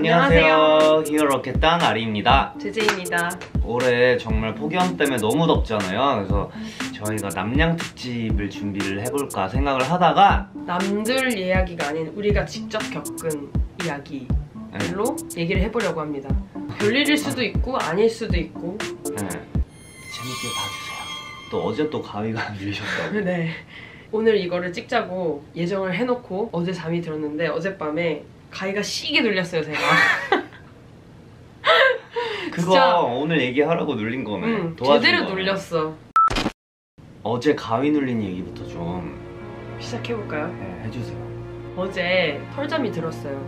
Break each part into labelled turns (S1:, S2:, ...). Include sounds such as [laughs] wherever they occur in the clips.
S1: 안녕하세요. 히어로켓 딴 아리입니다.
S2: 제제입니다.
S1: 올해 정말 폭염 때문에 너무 덥잖아요. 그래서 저희가 남양 특집을 준비를 해볼까 생각을 하다가
S2: 남들 이야기가 아닌 우리가 직접 겪은 이야기로 얘기를 해보려고 합니다. 별일일 수도 있고 아닐 수도 있고.
S1: 네, 재밌게 봐주세요. 또 어제 또 가위가 밀리셨다고. [laughs]
S2: 네. 오늘 이거를 찍자고 예정을 해놓고 어제 잠이 들었는데 어젯밤에 가위가 시게 눌렸어요 제가. [laughs]
S1: 그거
S2: 진짜.
S1: 오늘 얘기하라고 눌린 거네.
S2: 응,
S1: 도와준
S2: 제대로
S1: 거네.
S2: 눌렸어.
S1: 어제 가위 눌린 얘기부터 좀
S2: 시작해볼까요?
S1: 네, 해주세요.
S2: 어제 털잠이 들었어요.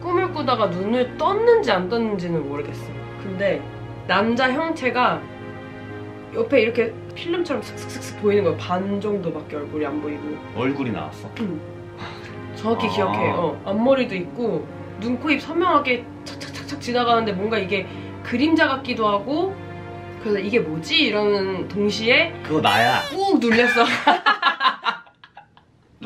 S2: 꿈을 꾸다가 눈을 떴는지 안 떴는지는 모르겠어요. 근데 남자 형체가 옆에 이렇게 필름처럼 슥슥슥 보이는 거예요. 반 정도밖에 얼굴이 안 보이고.
S1: 얼굴이 나왔어.
S2: 정확히
S1: 아.
S2: 기억해. 어, 앞머리도 있고 눈, 코, 입 선명하게 착착착착 지나가는데 뭔가 이게 그림자 같기도 하고 그래서 이게 뭐지? 이러는 동시에
S1: 그거 나야.
S2: 꾹 눌렸어. [laughs]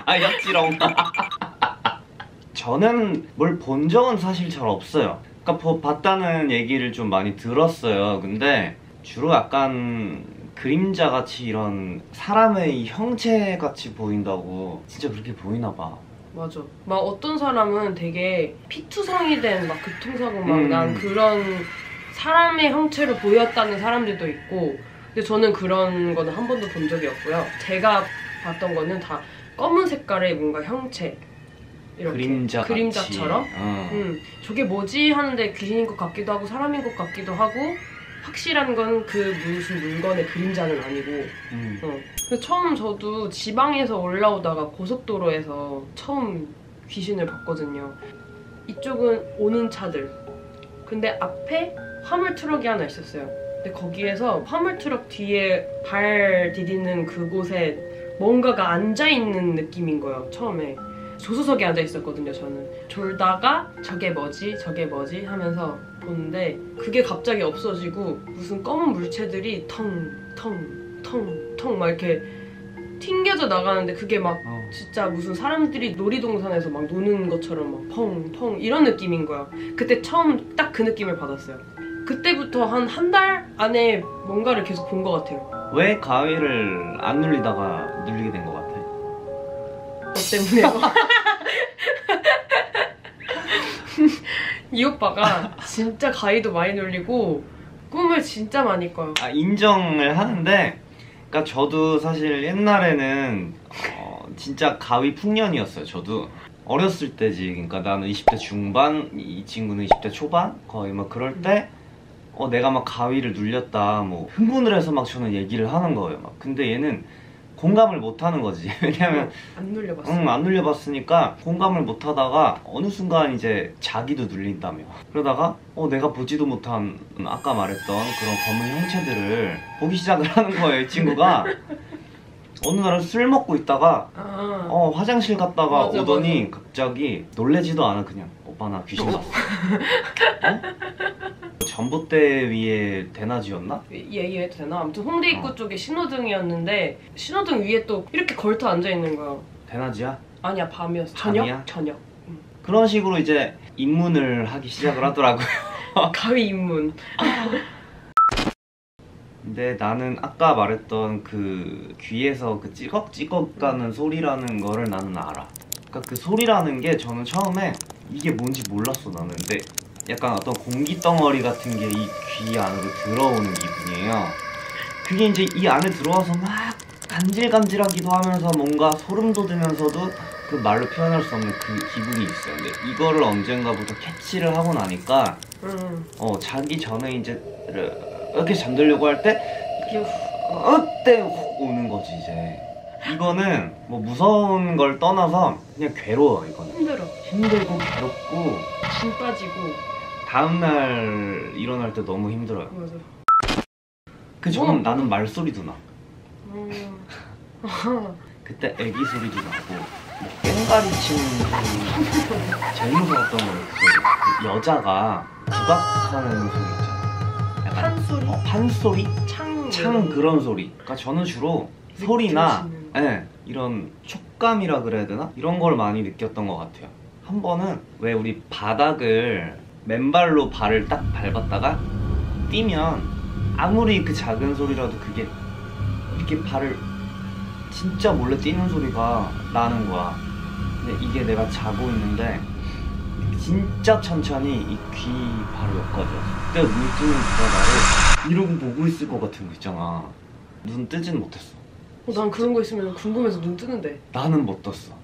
S1: 나였지롱. [laughs] 저는 뭘 본 적은 사실 잘 없어요. 그러니까 보- 봤다는 얘기를 좀 많이 들었어요. 근데 주로 약간 그림자 같이 이런 사람의 형체 같이 보인다고 진짜 그렇게 보이나 봐.
S2: 맞아. 막 어떤 사람은 되게 피투성이 된 막 교통사고 막
S1: 음.
S2: 난 그런 사람의 형체로 보였다는 사람들도 있고 근데 저는 그런 거는 한 번도 본 적이 없고요. 제가 봤던 거는 다 검은 색깔의 뭔가 형체 이렇게
S1: 그림자.
S2: 그림자처럼
S1: 어.
S2: 음, 저게 뭐지 하는데 귀신인 것 같기도 하고 사람인 것 같기도 하고 확실한 건 그 무슨 물건의 그림자는 아니고
S1: 음.
S2: 어. 처음 저도 지방에서 올라오다가 고속도로에서 처음 귀신을 봤거든요. 이쪽은 오는 차들. 근데 앞에 화물 트럭이 하나 있었어요. 근데 거기에서 화물 트럭 뒤에 발 디디는 그곳에 뭔가가 앉아 있는 느낌인 거예요. 처음에 조수석에 앉아 있었거든요. 저는 졸다가 저게 뭐지, 저게 뭐지 하면서 보는데 그게 갑자기 없어지고 무슨 검은 물체들이 텅텅텅텅 막 이렇게 튕겨져 나가는데 그게 막
S1: 어.
S2: 진짜 무슨 사람들이 놀이동산에서 막 노는 것처럼 막 펑펑 이런 느낌인 거야. 그때 처음 딱 그 느낌을 받았어요. 그때부터 한 한 달 안에 뭔가를 계속 본 것 같아요.
S1: 왜 가위를 안 눌리다가 눌리게 된 것 같아?
S2: 너 때문에요. [laughs] 이 오빠가 진짜 가위도 많이 놀리고 꿈을 진짜 많이 꿔요.
S1: 아, 인정을 하는데, 그러니까 저도 사실 옛날에는 어, 진짜 가위 풍년이었어요. 저도 어렸을 때지. 그러니까 나는 20대 중반, 이 친구는 20대 초반, 거의 막 그럴 때. 어 내가 막 가위를 눌렸다 뭐 흥분을 해서 막 저는 얘기를 하는 거예요 막 근데 얘는 공감을 못 하는 거지 [laughs] 왜냐면
S2: 안 놀려봤어.
S1: 응, 안 눌려봤으니까 공감을 못 하다가 어느 순간 이제 자기도 눌린다며. 그러다가 어, 내가 보지도 못한 아까 말했던 그런 검은 형체들을 보기 시작을 하는 거예요, 이 친구가. [laughs] 어느 날은 술 먹고 있다가
S2: 아,
S1: 어, 화장실 갔다가
S2: 맞아,
S1: 오더니 갑자기 놀래지도 않아 그냥 오빠 나 귀신 봤어. 어? 전봇대 위에 대낮이었나?
S2: 얘기해도 되나? 아무튼 홍대 입구
S1: 어.
S2: 쪽에 신호등이었는데 신호등 위에 또 이렇게 걸터 앉아 있는 거야.
S1: 대낮이야?
S2: 아니야 밤이었어. 저녁?
S1: 밤이야?
S2: 저녁.
S1: 그런 식으로 이제 입문을 하기 시작을 하더라고요. [laughs]
S2: 가위 입문. [laughs]
S1: 근데 나는 아까 말했던 그 귀에서 그 찌걱찌걱 가는 소리라는 거를 나는 알아. 그러니까 그 소리라는 게 저는 처음에 이게 뭔지 몰랐어 나는. 근데 약간 어떤 공기 덩어리 같은 게 이 귀 안으로 들어오는 기분이에요. 그게 이제 이 안에 들어와서 막 간질간질하기도 하면서 뭔가 소름 돋으면서도 그 말로 표현할 수 없는 그 기분이 있어요. 근데 이거를 언젠가부터 캐치를 하고 나니까
S2: 음.
S1: 어 자기 전에 이제 이렇게 잠들려고 할 때
S2: 이게 후-
S1: 어때 확 오는 거지 이제 이거는 뭐 무서운 걸 떠나서 그냥 괴로워 이거는
S2: 힘들어.
S1: 힘들고 괴롭고
S2: 진 빠지고.
S1: 다음날 일어날 때 너무 힘들어요
S2: 맞아.
S1: 그 저는
S2: 어.
S1: 나는 말소리도 나
S2: 음. [laughs]
S1: 그때 애기 소리도 나고 뭐 깽가리 치는 소리 제일 무서웠던 소리 그 여자가 부각하는 소리 있잖아 약간
S2: 판소리?
S1: 어, 판소리?
S2: 창.
S1: 창 그런 소리. 그러니까 저는 주로 소리나. 예, 이런 촉감이라 그래야 되나? 이런 걸 많이 느꼈던 것 같아요. 한 번은 왜 우리 바닥을 맨발로 발을 딱 밟았다가 뛰면 아무리 그 작은 소리라도 그게 이렇게 발을 진짜 몰래 뛰는 소리가 나는 거야. 근데 이게 내가 자고 있는데 진짜 천천히 이 귀 바로 옆까지 왔어. 그때 눈 뜨는 누가 나를 이러고 보고 있을 것 같은 거 있잖아. 눈 뜨진 못했어.
S2: 어, 난 그런 거 있으면 궁금해서 눈 뜨는데.
S1: 나는 못 떴어.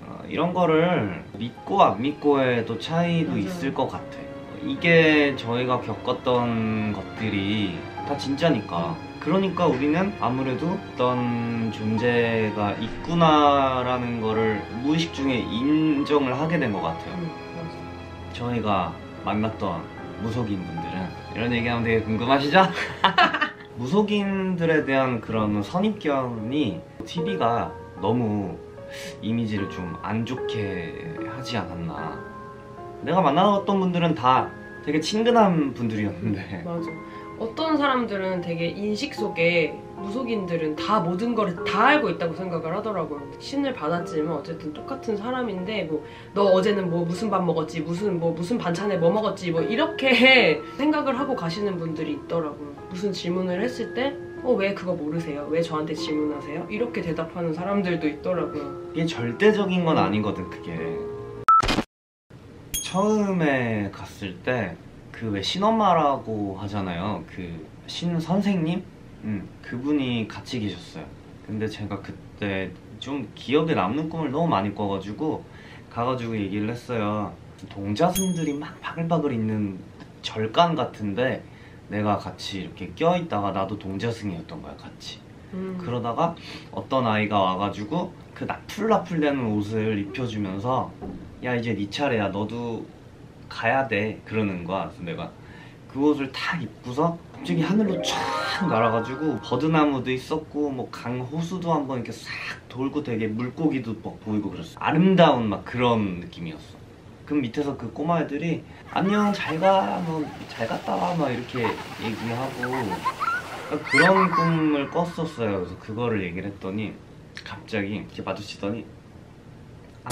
S1: 어, 이런 거를 믿고 안 믿고에도 차이도
S2: 맞아요.
S1: 있을 것 같아. 이게 저희가 겪었던 것들이 다 진짜니까. 그러니까 우리는 아무래도 어떤 존재가 있구나라는 거를 무의식 중에 인정을 하게 된 것 같아요. 저희가 만났던 무속인 분들은 이런 얘기하면 되게 궁금하시죠? [laughs] 무속인들에 대한 그런 선입견이 TV가 너무 이미지를 좀 안 좋게 하지 않았나. 내가 만나봤던 분들은 다 되게 친근한 분들이었는데
S2: 맞아. 어떤 사람들은 되게 인식 속에 무속인들은 다 모든 거를 다 알고 있다고 생각을 하더라고요. 신을 받았지만 어쨌든 똑같은 사람인데 뭐 너 어제는 뭐 무슨 밥 먹었지 무슨 뭐 무슨 반찬에 뭐 먹었지 뭐 이렇게 [laughs] 생각을 하고 가시는 분들이 있더라고요. 무슨 질문을 했을 때 어, 왜 그거 모르세요? 왜 저한테 질문하세요? 이렇게 대답하는 사람들도 있더라고요.
S1: 이게 절대적인 건 아니거든 그게 처음에 갔을 때 그 왜 신엄마라고 하잖아요 그 신 선생님 음, 그분이 같이 계셨어요. 근데 제가 그때 좀 기억에 남는 꿈을 너무 많이 꿔가지고 가가지고 얘기를 했어요. 동자승들이 막 바글바글 있는 절간 같은데 내가 같이 이렇게 껴있다가 나도 동자승이었던 거야 같이.
S2: 음.
S1: 그러다가 어떤 아이가 와가지고 그 나풀나풀대는 옷을 입혀주면서 야 이제 네 차례야. 너도 가야 돼. 그러는 거야. 그래서 내가 그 옷을 탁 입고서 갑자기 하늘로 쫙 날아가지고 버드나무도 있었고 뭐 강 호수도 한번 이렇게 싹 돌고 되게 물고기도 막 보이고 그랬어 아름다운 막 그런 느낌이었어 그 밑에서 그 꼬마 애들이 안녕 잘가 뭐 잘 갔다 와 막 이렇게 얘기하고 그런 꿈을 꿨었어요. 그래서 그거를 얘기를 했더니 갑자기 이렇게 마주치더니 아,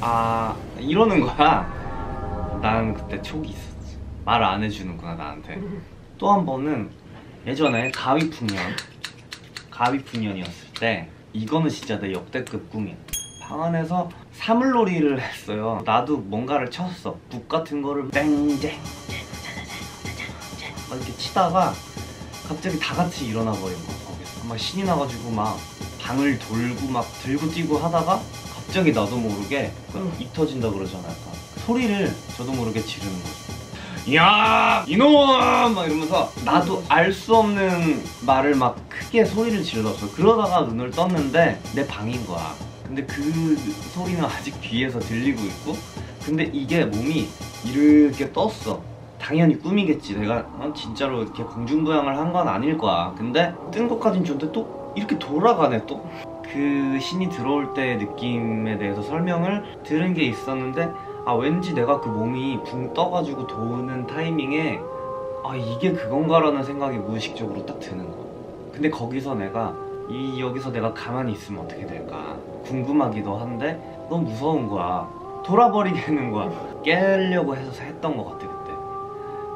S1: 아 이러는 거야. 나는 그때 촉이 있었지. 말안 해주는구나 나한테. 또 한 번은 예전에 가위풍년 가위풍년이었을 때 이거는 진짜 내 역대급 꿈이야. 방 안에서 사물놀이를 했어요. 나도 뭔가를 쳤어. 북 같은 거를 땡제 막 이렇게 치다가 갑자기 다 같이 일어나 버린 거야 막 신이 나가지고 막 방을 돌고 막 들고 뛰고 하다가 갑자기 나도 모르게 그
S2: 응.
S1: 입 터진다 그러잖아 약간 소리를 저도 모르게 지르는 거죠 야 이놈아 막 이러면서 나도 알 수 없는 말을 막 크게 소리를 질렀어 그러다가 눈을 떴는데 내 방인 거야 근데 그 소리는 아직 귀에서 들리고 있고 근데 이게 몸이 이렇게 떴어 당연히 꿈이겠지. 내가 어, 진짜로 이렇게 공중부양을 한 건 아닐 거야. 근데 뜬 것까진 좋은데 또 이렇게 돌아가네 또. 그 신이 들어올 때의 느낌에 대해서 설명을 들은 게 있었는데 아 왠지 내가 그 몸이 붕 떠가지고 도는 타이밍에 아 이게 그건가라는 생각이 무의식적으로 딱 드는 거야. 근데 거기서 내가 이 여기서 내가 가만히 있으면 어떻게 될까 궁금하기도 한데 너무 무서운 거야. 돌아버리겠는 거야. 깨려고 해서 했던 것 같아 그때.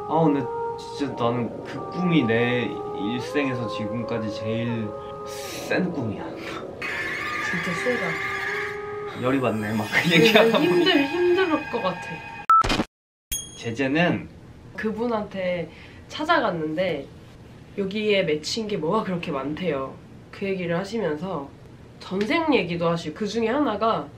S1: 아 근데 진짜 나는 그 꿈이 내 일생에서 지금까지 제일 센 꿈이야.
S2: 진짜 세다.
S1: 열이 받네 막 그 얘기하다 보니.
S2: 힘들 힘 들 것 같아.
S1: 제재는
S2: 그분한테 찾아갔는데 여기에 맺힌 게 뭐가 그렇게 많대요. 그 얘기를 하시면서 전생 얘기도 하시고 그 중에 하나가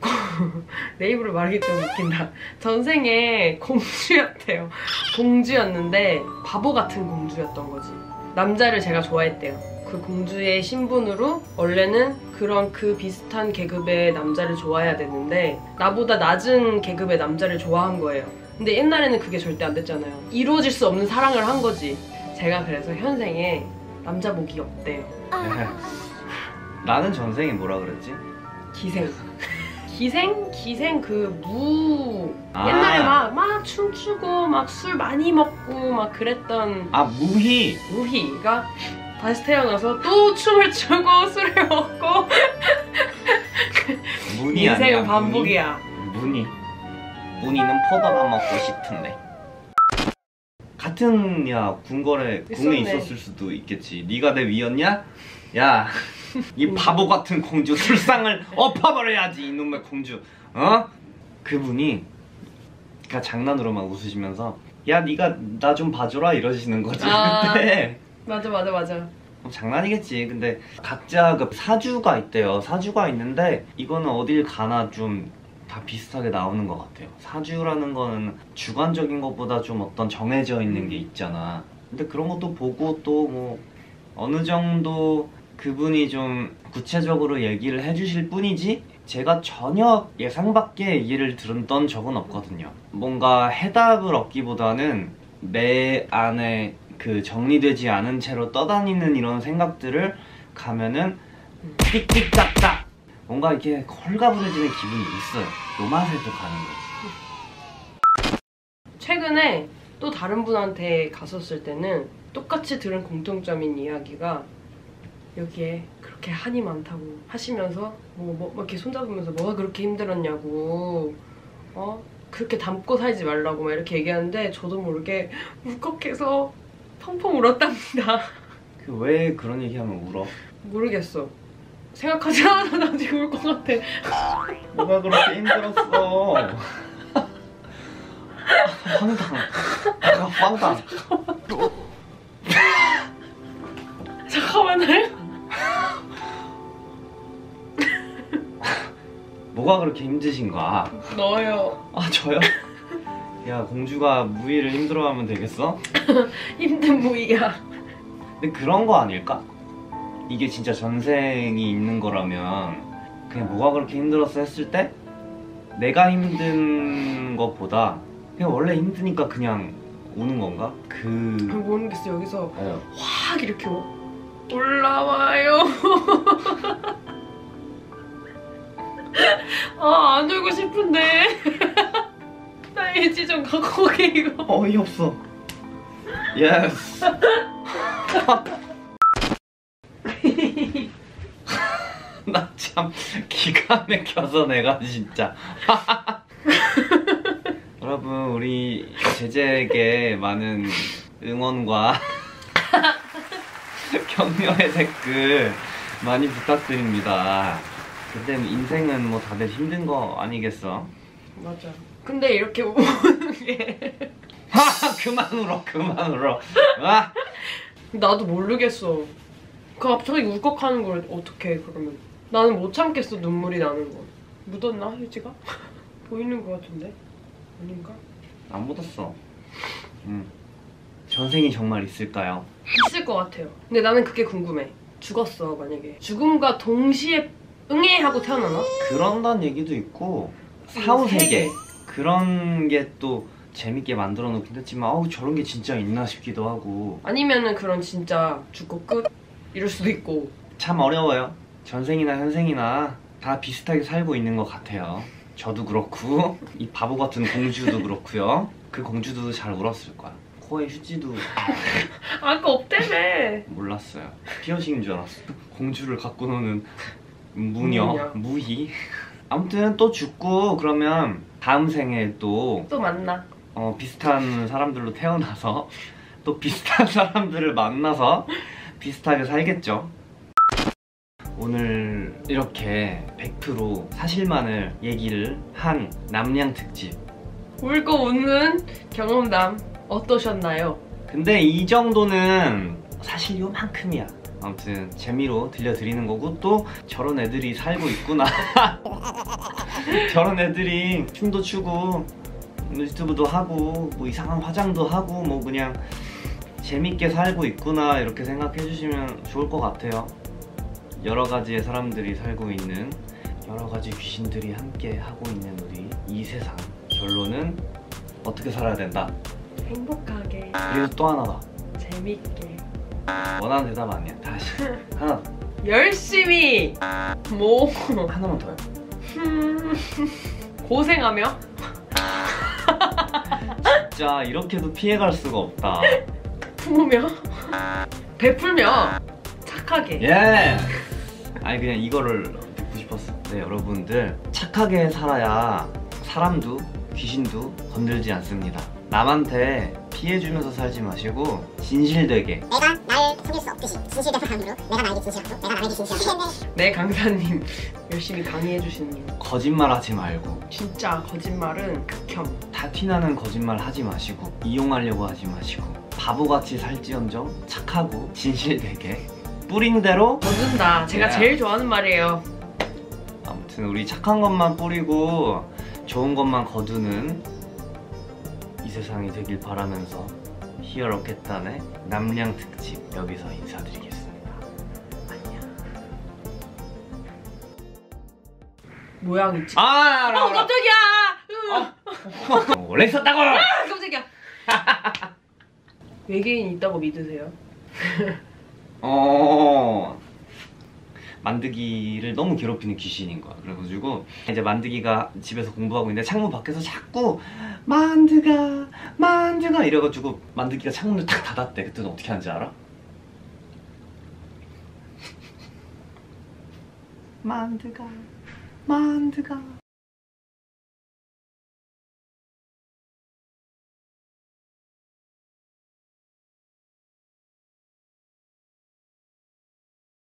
S2: 내 입으로 말하기 좀 웃긴다. 전생에 공주였대요. 공주였는데 바보 같은 공주였던 거지. 남자를 제가 좋아했대요. 그 공주의 신분으로 원래는 그런 그 비슷한 계급의 남자를 좋아해야 되는데 나보다 낮은 계급의 남자를 좋아한 거예요. 근데 옛날에는 그게 절대 안 됐잖아요. 이루어질 수 없는 사랑을 한 거지. 제가 그래서 현생에 남자 복이 없대요.
S1: 나는 전생에 뭐라 그랬지?
S2: 기생. [laughs] 기생? 기생 그 무.
S1: 아.
S2: 옛날에 막, 막 춤추고, 막 술 많이 먹고, 막 그랬던
S1: 아 무희
S2: 무희가 다시 태어나서 또 춤을 추고, 술을 먹고,
S1: 문이 아니야
S2: 인생은 반복이야.
S1: 문이 문이는 포도가 먹고 싶은데 같은 야 궁궐에 궁에. 있었을 수도 있겠지 네가 내 위였냐? 야 이 바보 같은 공주 술상을 엎어버려야지 이놈의 공주 어? 그분이 그니까 장난으로 막 웃으시면서 야 네가 나 좀 봐줘라 이러시는 거지
S2: 아.
S1: 그때
S2: 맞아 맞아 맞아.
S1: 어, 장난이겠지. 근데 각자 그 사주가 있대요. 사주가 있는데 이거는 어딜 가나 좀 다 비슷하게 나오는 것 같아요. 사주라는 거는 주관적인 것보다 좀 어떤 정해져 있는 게 있잖아. 근데 그런 것도 보고 또 뭐 어느 정도 그분이 좀 구체적으로 얘기를 해주실 뿐이지 제가 전혀 예상 밖의 얘기를 들었던 적은 없거든요. 뭔가 해답을 얻기보다는 내 안에 그 정리되지 않은 채로 떠다니는 이런 생각들을 가면은 띡띡딱딱 뭔가 이렇게 홀가분해지는 기분이 있어요. 요 맛을 또 가는 거지.
S2: 최근에 또 다른 분한테 갔었을 때는 똑같이 들은 공통점인 이야기가 여기에 그렇게 한이 많다고 하시면서 뭐, 뭐, 막 이렇게 손잡으면서 뭐가 그렇게 힘들었냐고 어 그렇게 담고 살지 말라고 막 이렇게 얘기하는데 저도 모르게 [laughs] 울컥해서 펑펑 울었답니다.
S1: 그 왜 그런 얘기하면 울어?
S2: 모르겠어. 생각하지 않아도 나 지금 울 것 같아.
S1: 뭐가 그렇게 힘들었어? 황당. 내가 황당.
S2: 잠깐만요.
S1: 뭐가 그렇게 힘드신가?
S2: 너요.
S1: 아 저요? 야 공주가 무의를 힘들어하면 되겠어? [laughs]
S2: 힘든 무이야.
S1: 근데 그런 거 아닐까? 이게 진짜 전생이 있는 거라면 그냥 뭐가 그렇게 힘들었어 했을 때 내가 힘든 것보다 그냥 원래 힘드니까 그냥 오는 건가? 그
S2: 모르겠어 여기서
S1: 어,
S2: 확 이렇게 오- 올라와요. [laughs] 아, 안 울고 싶은데. 나 예지 좀 갖고 오게, 이거.
S1: 어이없어 yes [laughs] 나 참 기가 막혀서 내가 진짜 [laughs] 여러분 우리 제제에게 많은 응원과 [laughs] 격려의 댓글 많이 부탁드립니다 근데 인생은 뭐 다들 힘든 거 아니겠어?
S2: 맞아. 근데 이렇게 우는 게.
S1: 하 그만 울어 그만 울어 아
S2: 나도 모르겠어. 그 갑자기 울컥하는 걸 어떻게 해, 그러면. 나는 못 참겠어, 눈물이 나는 거. 묻었나, 휴지가? [laughs] 보이는 거 같은데? 아닌가?
S1: 안 묻었어. 음. 전생이 정말 있을까요?
S2: 있을 것 같아요. 근데 나는 그게 궁금해. 죽었어, 만약에. 죽음과 동시에 응애 하고 태어나나?
S1: 그런다는 얘기도 있고
S2: 세계.
S1: 사후세계 그런 게 또 재밌게 만들어 놓긴 했지만 아우 저런 게 진짜 있나 싶기도 하고
S2: 아니면은 그런 진짜 죽고 끝? 이럴 수도 있고.
S1: 참 어려워요. 전생이나 현생이나 다 비슷하게 살고 있는 것 같아요. 저도 그렇고 이 바보 같은 공주도 그렇고요. 그 공주도 잘 울었을 거야. 코에 휴지도 [laughs]
S2: 아까 없대매.
S1: 몰랐어요. 피어싱인 줄 알았어. 공주를 갖고 노는 무녀,
S2: 무녀.
S1: 무희. 아무튼 또 죽고 그러면 다음 생에 또
S2: 또 만나.
S1: 어, 비슷한 사람들로 태어나서 또 비슷한 [laughs] 사람들을 만나서 비슷하게 살겠죠. 오늘 이렇게 100% 사실만을 얘기를 한 남양 특집.
S2: 울고 웃는 경험담 어떠셨나요?
S1: 근데 이 정도는 사실 요만큼이야. 아무튼 재미로 들려드리는 거고 또 저런 애들이 살고 있구나. [laughs] 저런 애들이 춤도 추고 유튜브도 하고 뭐 이상한 화장도 하고 뭐 그냥 재밌게 살고 있구나 이렇게 생각해 주시면 좋을 것 같아요. 여러 가지의 사람들이 살고 있는 여러 가지 귀신들이 함께 하고 있는 우리 이 세상 결론은 어떻게 살아야 된다.
S2: 행복하게
S1: 그리고 또 하나 더.
S2: 재밌게
S1: 원하는 대답 아니야. 다시 [laughs] 하나 더.
S2: 열심히 뭐
S1: 하나만 더요.
S2: 음, 고생하며
S1: 진짜 이렇게도 피해갈 수가 없다.
S2: 품으며 베풀며 착하게
S1: 예. 아니 그냥 이거를 듣고 싶었어. 네 여러분들 착하게 살아야 사람도 귀신도 건들지 않습니다. 남한테 피해주면서 살지 마시고 진실되게
S3: 내가 날 속일 수 없듯이 진실된 사람으로 내가 나에게 진실하고 내가 남에게 진실하고
S2: 네 강사님 [laughs] 열심히 강의해 주시는
S1: 거짓말하지 말고
S2: 진짜 거짓말은 극혐.
S1: 다 티나는 거짓말 하지 마시고 이용하려고 하지 마시고 바보같이 살지언정 착하고 진실되게 뿌린 대로
S2: 거둔다. 제가
S1: 야.
S2: 제일 좋아하는 말이에요.
S1: 아무튼 우리 착한 것만 뿌리고 좋은 것만 거두는 이 세상이 되길 바라면서 히어 로켓단의 남량 특집 여기서 인사드리겠습니다. 안녕.
S2: 모양 있지.
S1: 아, 알아,
S2: 어
S1: 알아.
S2: 깜짝이야. 으,
S1: 어, 원래 있었다고.
S2: 아, 깜짝이야. [laughs] 외계인 있다고 믿으세요?
S1: 어. 만드기를 너무 괴롭히는 귀신인 거야. 그래가지고 이제 만드기가 집에서 공부하고 있는데 창문 밖에서 자꾸 만드가 만드가 이래가지고 만드기가 창문을 탁 닫았대. 그때는 어떻게 하는지 알아? [laughs] 만드가 만드가